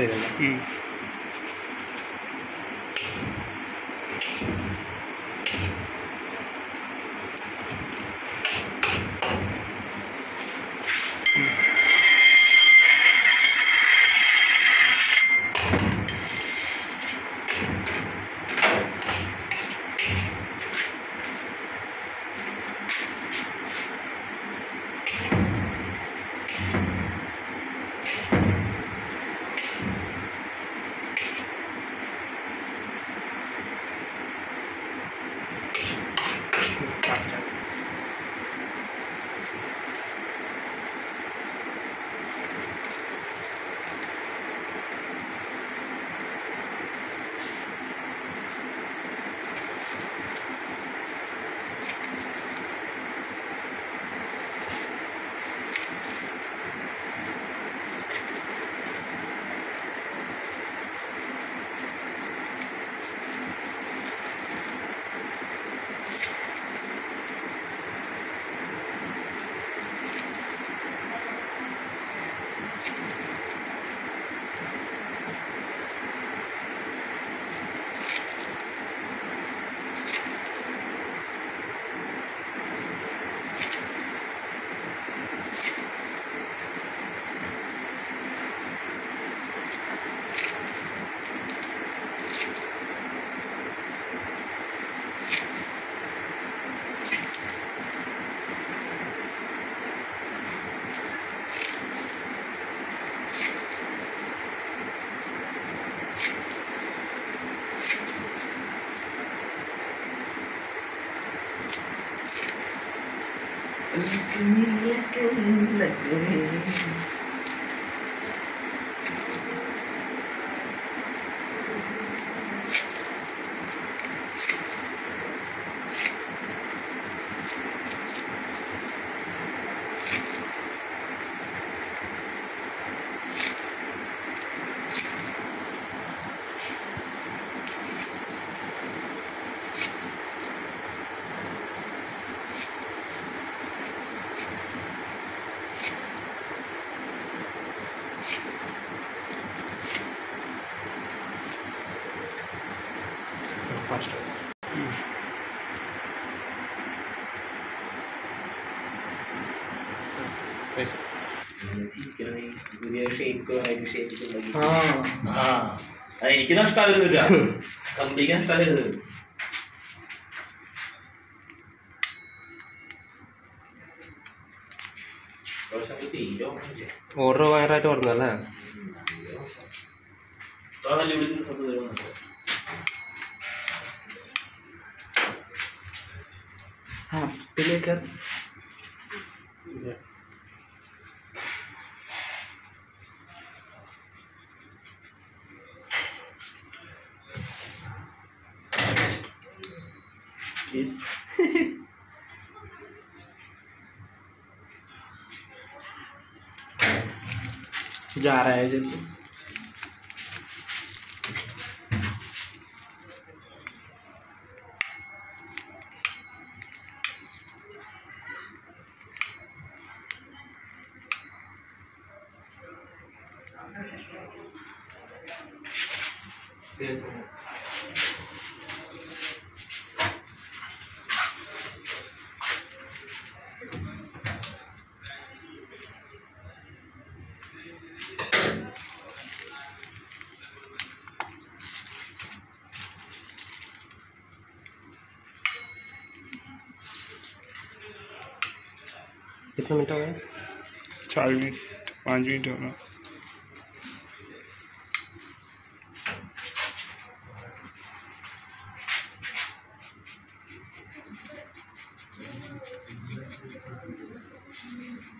estoy Thanks. लगे। Special പുതിയ shake variety shake ആ അത് എനിക്ക് നഷ്ടമാകരുതില്ല കമ്പനിക്ക് നഷ്ടമാകരുത് ഓർഡർ വയറായിട്ട് ഓർമ്മല്ലേ ആ പിന്നെ जा रहा है जब कितना मिनट हो गया चार मिनट पाँच मिनट हो रहा Thank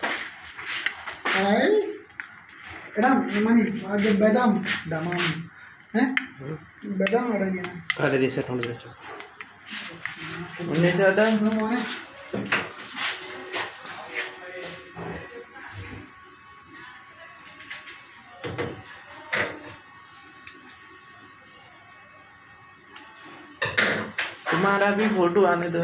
ಮಣಿ ಹಾಗೆ ಬೆದಾಮ್ ದಮಾಮ್ ಬೆದಾಮ್ ಅಡಗಿನ ಖಾಲಿ ದಿವಸ ಹೊಂದಿದೆ ಒಂದೇ ಅದ ಮನೆ तुम्हारा भी फ़ोटो आने दो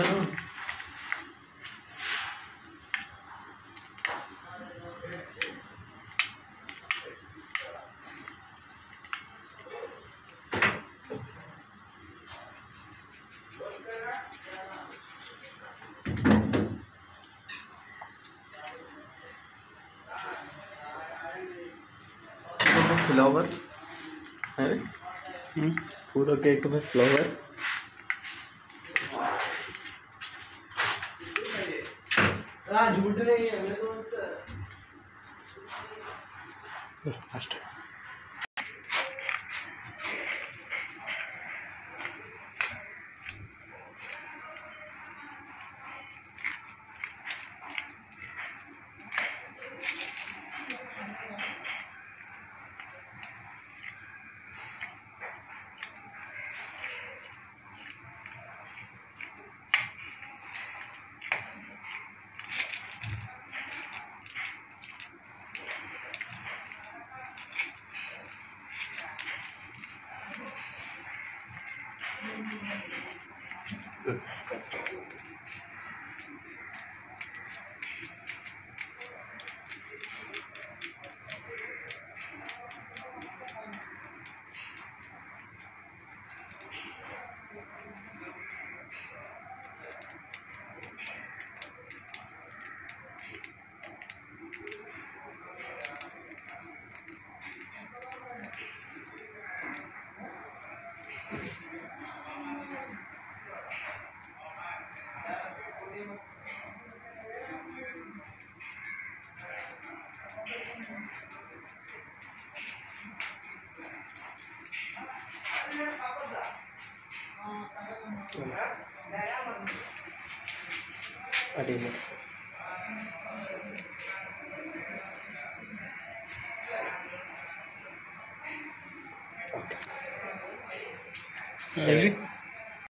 फ्लावर है? हम्म। पूरा केक में फ्लावर हाँ, झूठ नहीं है अरे। ओके